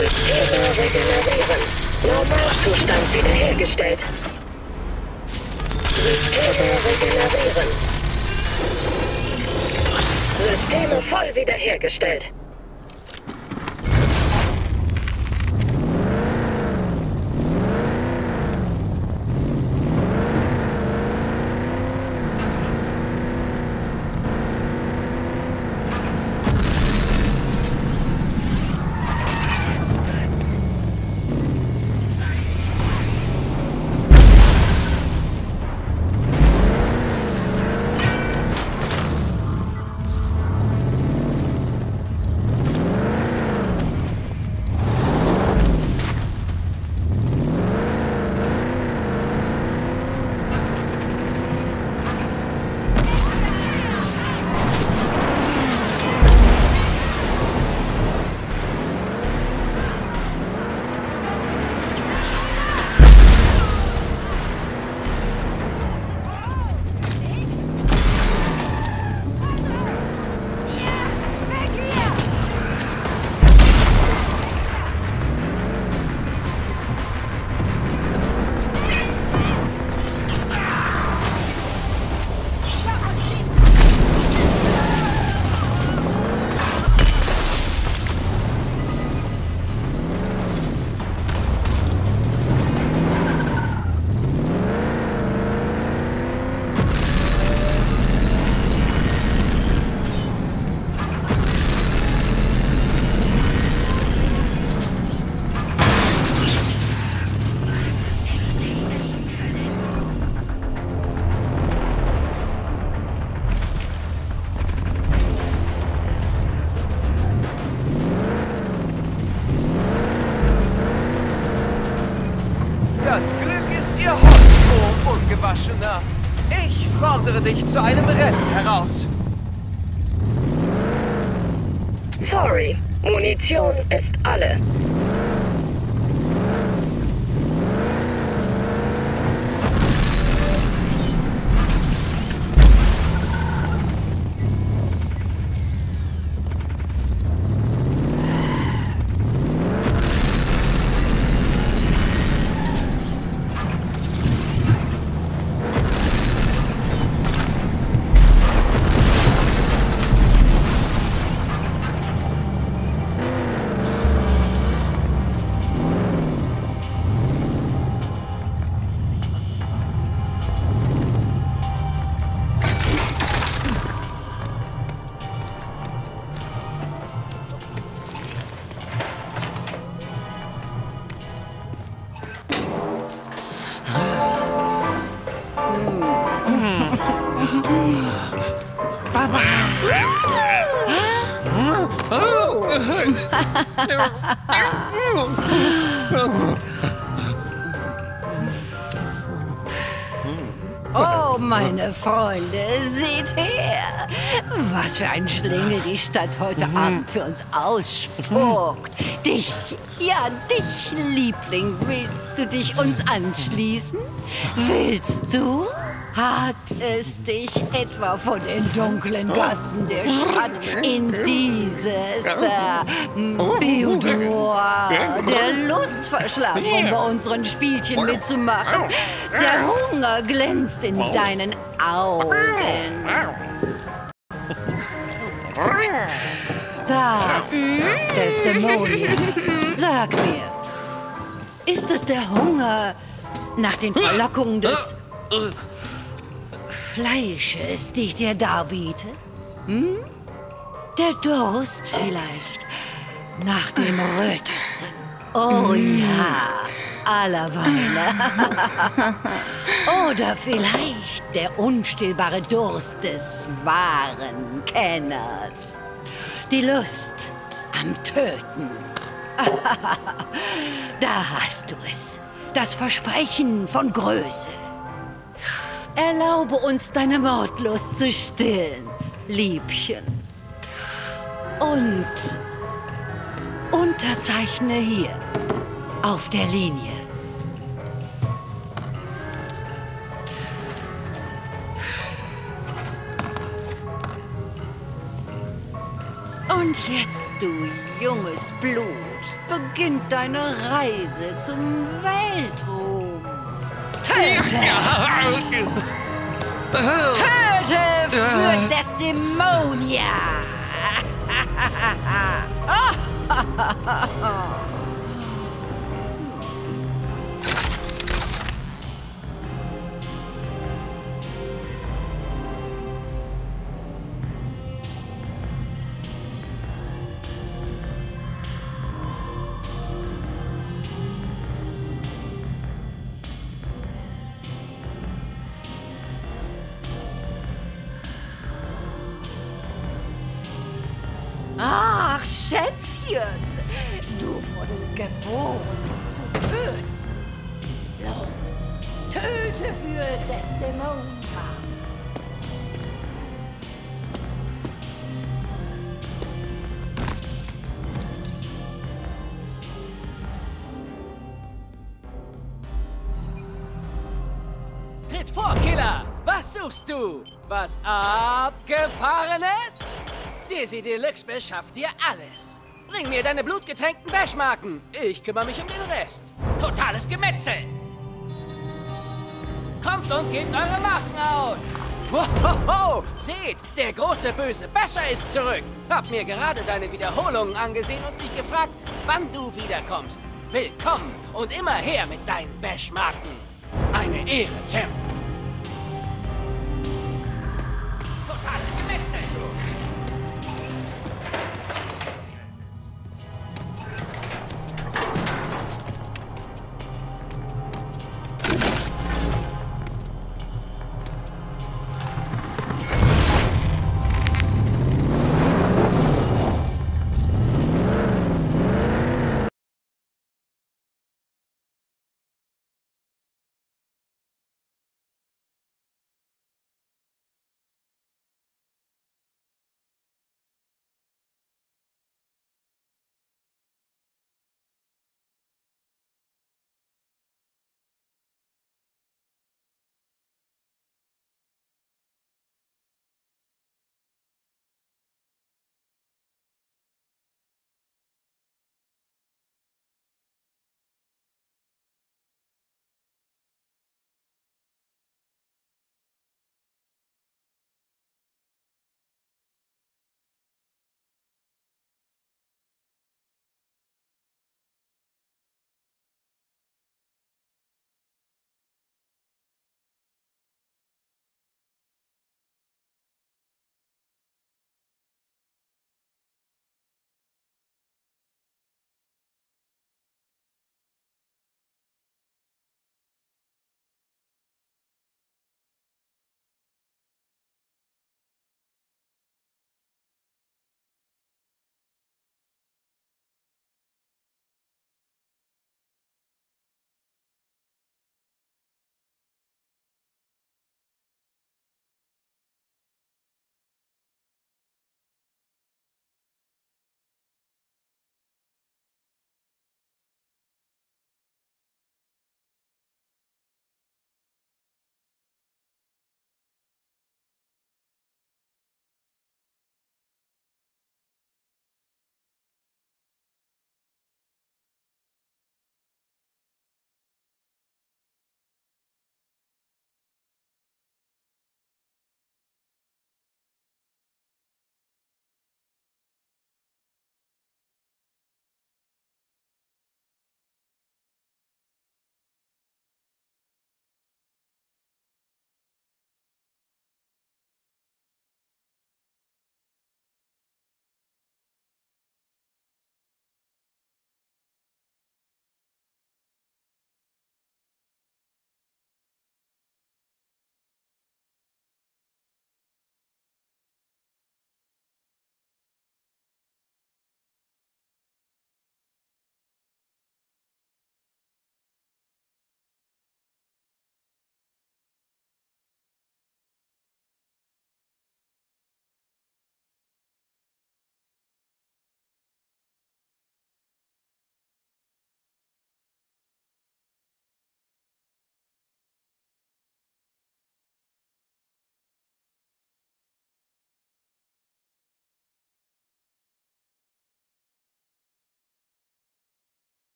Systeme regenerieren. Normalzustand wiederhergestellt. Systeme regenerieren. Systeme voll wiederhergestellt. Ungewaschener. Ich fordere dich zu einem Rennen heraus. Sorry, Munition ist alle. Oh, meine Freunde, seht her! Was für ein Schlingel die Stadt heute Abend für uns ausspuckt. Dich, ja, dich, Liebling, willst du dich uns anschließen? Willst du? Hat es dich etwa von den dunklen Gassen der Stadt in dieses äh, Boudoir der Lust verschlagen, um bei unseren Spielchen mitzumachen? Der Hunger glänzt in deinen Augen. Sag, Desdemona, sag mir, ist es der Hunger nach den Verlockungen des Fleisches, die ich dir darbiete? Hm? Der Durst vielleicht nach dem Rötesten. Oh ja, allerweile. Oder vielleicht der unstillbare Durst des wahren Kenners. Die Lust am Töten. da hast du es. Das Versprechen von Größe. Erlaube uns deine Mordlust zu stillen, Liebchen. Und unterzeichne hier auf der Linie. Und jetzt, du junges Blut, beginnt deine Reise zum Weltruhm. Töte! Töte für Desdemonia! Ach, Schätzchen, du wurdest geboren, um zu töten. Los, töte für Desdemonia. Tritt vor, Killer! Was suchst du? Was Abgefahrenes? Dizzy Deluxe beschafft dir alles. Bring mir deine blutgetränkten Bashmarken. Ich kümmere mich um den Rest. Totales Gemetzel! Kommt und gebt eure Marken aus! Wohoho! Seht, der große böse Basher ist zurück! Hab mir gerade deine Wiederholungen angesehen und mich gefragt, wann du wiederkommst. Willkommen und immer her mit deinen Bashmarken. Eine Ehre, Champ.